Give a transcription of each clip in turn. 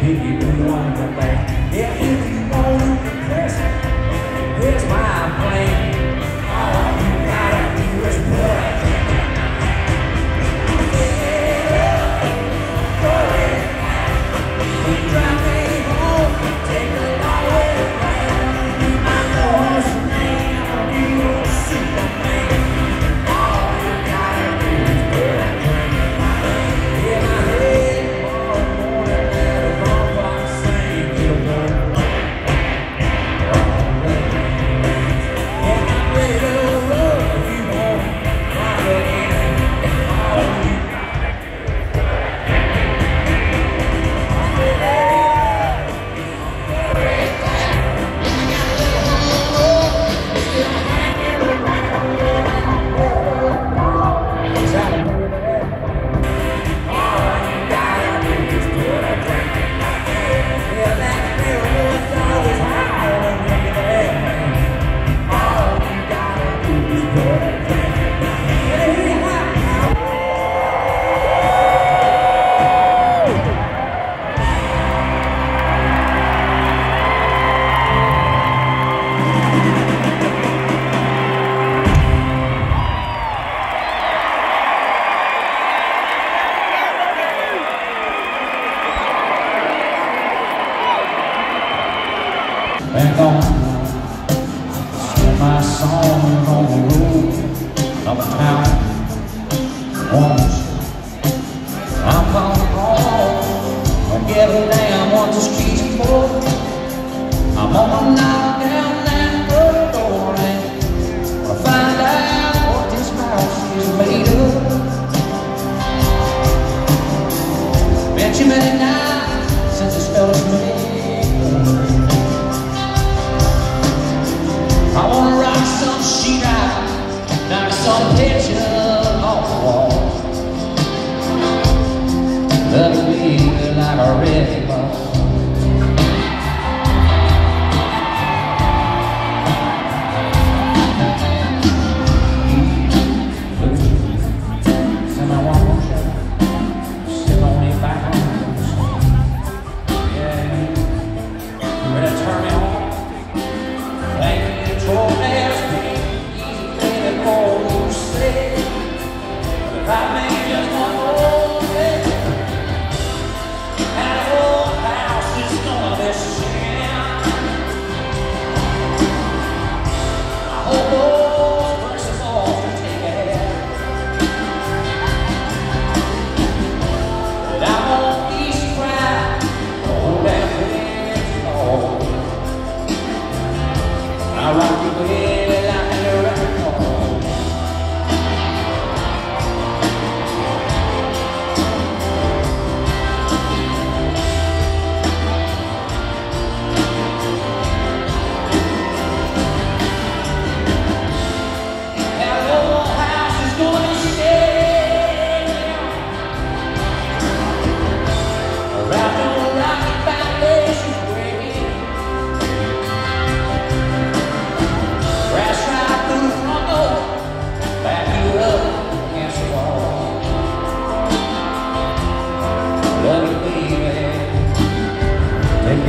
He keep me back. Once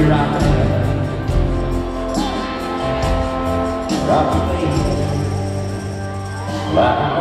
you right there. Rock you,